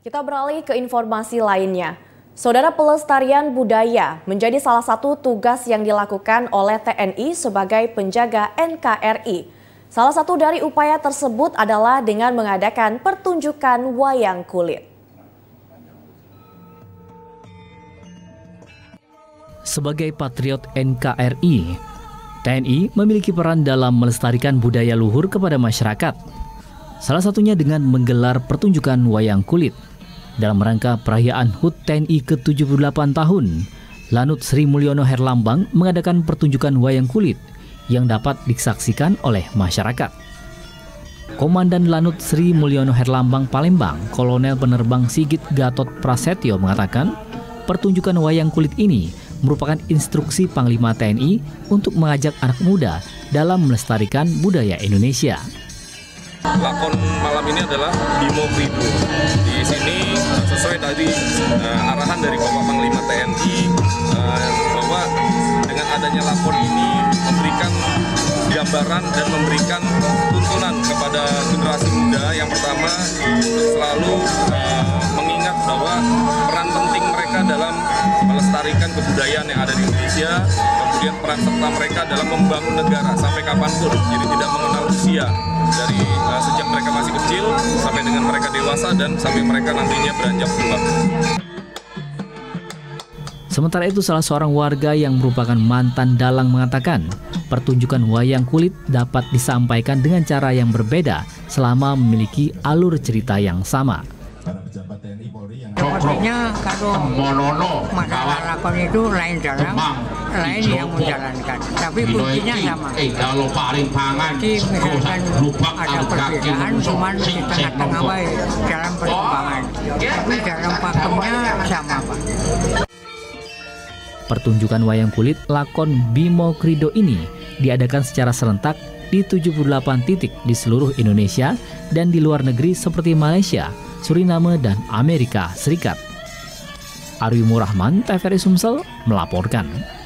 Kita beralih ke informasi lainnya. Saudara pelestarian budaya menjadi salah satu tugas yang dilakukan oleh TNI sebagai penjaga NKRI. Salah satu dari upaya tersebut adalah dengan mengadakan pertunjukan wayang kulit. Sebagai patriot NKRI, TNI memiliki peran dalam melestarikan budaya luhur kepada masyarakat. Salah satunya dengan menggelar pertunjukan wayang kulit. Dalam rangka perayaan HUT TNI ke-78 tahun, Lanut Sri Mulyono Herlambang mengadakan pertunjukan wayang kulit yang dapat disaksikan oleh masyarakat. Komandan Lanut Sri Mulyono Herlambang Palembang, Kolonel Penerbang Sigit Gatot Prasetyo mengatakan, pertunjukan wayang kulit ini merupakan instruksi Panglima TNI untuk mengajak anak muda dalam melestarikan budaya Indonesia. Lakon malam ini adalah Bimo Pribu. Di sini sesuai dari uh, arahan dari Bapak Panglima TNI uh, bahwa dengan adanya lakon ini memberikan gambaran dan memberikan tuntunan kepada generasi muda yang pertama selalu uh, melestarikan kebudayaan yang ada di Indonesia, kemudian peran serta mereka dalam membangun negara sampai kapan pun, jadi tidak mengenal usia dari uh, sejak mereka masih kecil sampai dengan mereka dewasa dan sampai mereka nantinya beranjak tua. Sementara itu salah seorang warga yang merupakan mantan dalang mengatakan, pertunjukan wayang kulit dapat disampaikan dengan cara yang berbeda selama memiliki alur cerita yang sama. Maksudnya kalau masalah lakon itu lain dalam, lain yang menjalankan. Tapi kuncinya sama. Jadi misalkan ada perbedaan cuma di tengah-tengah baik dalam perkembangan. Tapi dalam pakemnya sama Pak. Pertunjukan wayang kulit lakon Bimo Krido ini diadakan secara serentak di 78 titik di seluruh Indonesia dan di luar negeri seperti Malaysia, Suriname, dan Amerika Serikat. Arwi Murahman, TVRI Sumsel, melaporkan.